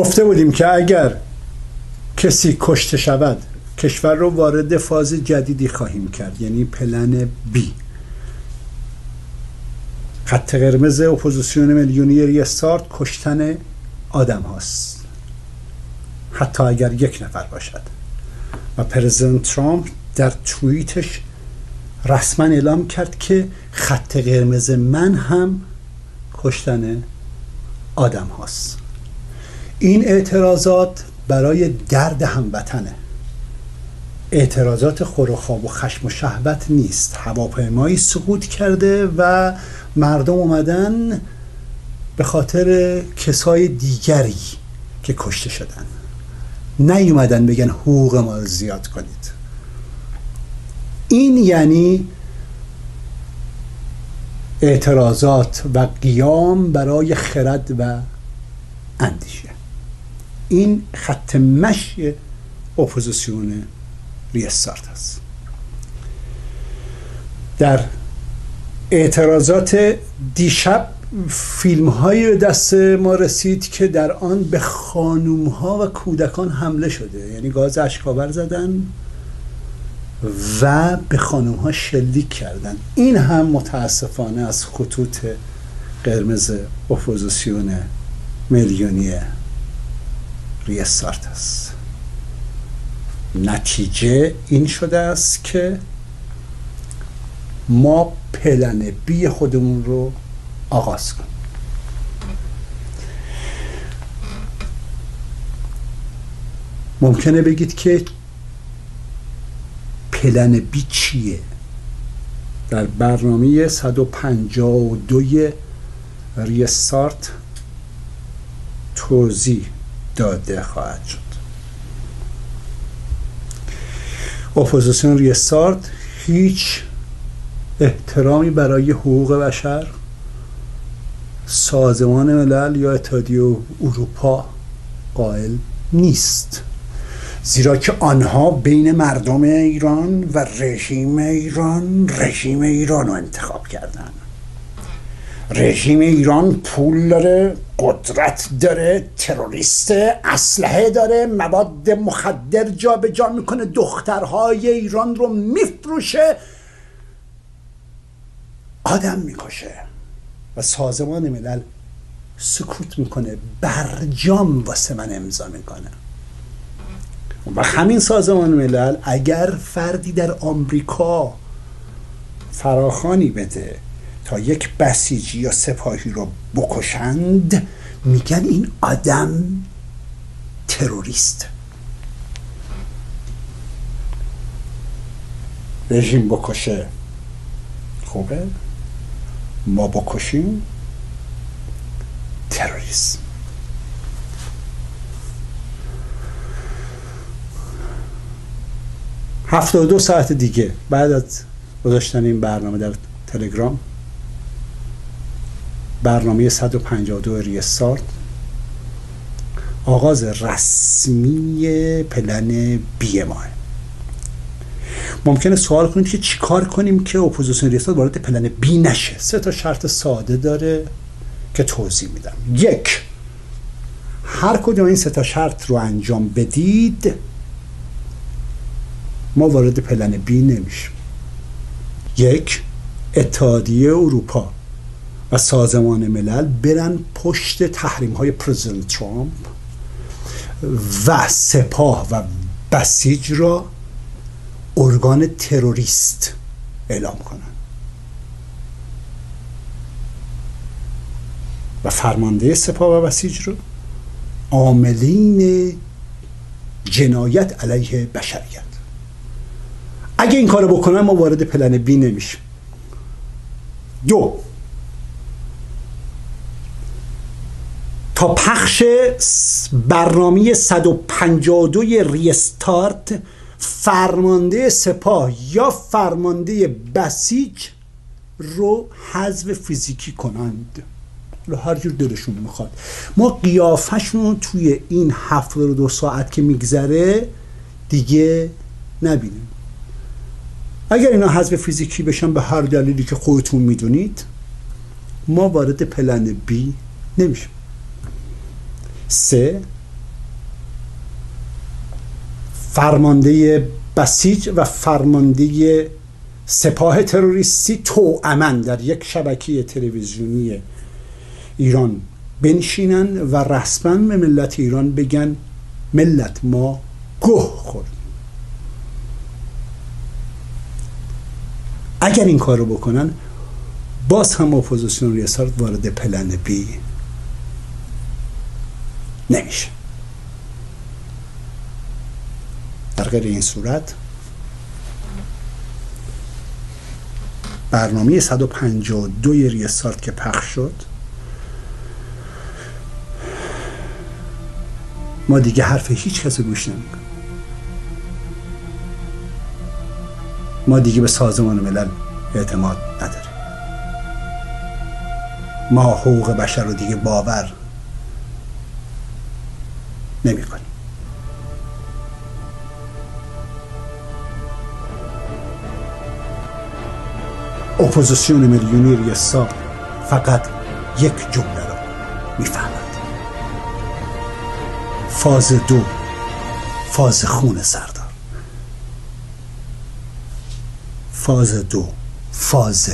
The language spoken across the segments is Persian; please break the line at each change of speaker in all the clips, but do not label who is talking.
گفته بودیم که اگر کسی کشته شود کشور رو وارد فاز جدیدی خواهیم کرد یعنی plan B خط قرمز اپوزیسیون میلیونی ریستارت کشتن آدم هاست. حتی اگر یک نفر باشد. و پرزیدنت ترامپ در توییتش رسما اعلام کرد که خط قرمز من هم کشتن آدم هاست. این اعتراضات برای درد هموطنه. اعتراضات خواب و خشم و شهوت نیست. هواپیمایی سقوط کرده و مردم اومدن به خاطر کسای دیگری که کشته شدن. نیومدن بگن حقوق ما رو زیاد کنید. این یعنی اعتراضات و قیام برای خرد و اندیشه. این خط مشی اپوزیسیون ریستارت است. در اعتراضات دیشب فیلم های دست ما رسید که در آن به خانوم ها و کودکان حمله شده یعنی گاز اشکاور زدن و به خانوم ها شلیک کردن. این هم متاسفانه از خطوط قرمز اپوزیسیون میلیونی ریستارت است نتیجه این شده است که ما plan B خودمون رو آغاز کنیم. ممکنه بگید که plan B چیه؟ در برنامه 152 ریستارت توضیح. داده خواهد شد. اپوزیسیون ریستارت هیچ احترامی برای حقوق بشر سازمان ملل یا اتحادیه اروپا قائل نیست. زیرا که آنها بین مردم ایران و رژیم ایران رژیم ایران رو انتخاب کردن. رژیم ایران پول داره قدرت داره تروریست اسلحه داره مواد مخدر جا به جا می‌کنه دخترهای ایران رو میفروشه. آدم می‌کشه و سازمان ملل سکوت می‌کنه برجام واسه من امضا می‌کنه. و همین سازمان ملل اگر فردی در آمریکا فراخانی بده تا یک بسیجی یا سپاهی رو بکشند میگن این آدم تروریست. رژیم بکشه خوبه. ما بکشیم تروریسم. هفتاد دو ساعت دیگه بعد از گذاشتن این برنامه در تلگرام برنامه 152 ریستارت. آغاز رسمی پلن بی ماه ممکنه سوال کنید که چیکار کنیم که اپوزیسیون ریستارت وارد plan B نشه؟ سه تا شرط ساده داره که توضیح میدم. یک هر کدوم این سه تا شرط رو انجام بدید ما وارد plan B نمیشیم. یک اتحادیه اروپا. و سازمان ملل برن پشت تحریم های پرزیدنت ترامپ و سپاه و بسیج را ارگان تروریست اعلام کنن. و فرمانده سپاه و بسیج رو عاملین جنایت علیه بشریت اگه این کارو بکنن ما وارد پلن بی نمیشیم. دو پخش برنامه 152 ریستارت فرمانده سپاه یا فرمانده بسیج رو حذف فیزیکی کنند. هر جور دلشون می‌خواد. ما قیافشون توی این دو ساعت که میگذره دیگه نبینیم. اگر اینا حذف فیزیکی بشن به هر دلیلی که خودتون می‌دونید ما وارد پلن بی نمیشیم. سه. فرمانده بسیج و فرمانده سپاه تروریستی امن در یک شبکه تلویزیونی ایران بنشینن و رسما به ملت ایران بگن ملت ما گه خوردیم اگر این کار رو بکنن باز هم اپوزیسیون ریستارت وارد plan B نمیشه. در غیر این صورت برنامه 152 ریستارت که پخش شد ما دیگه حرف هیچ کسی گوش نمی‌کنیم. ما دیگه به سازمان ملل اعتماد نداریم. ما حقوق بشر رو دیگه باور نمی کنیم اپوزیسیون میلیونی ریسا فقط یک جمله را می‌فهمد. فاز دو فاز خون سردار فاز دو فاز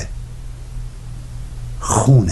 خون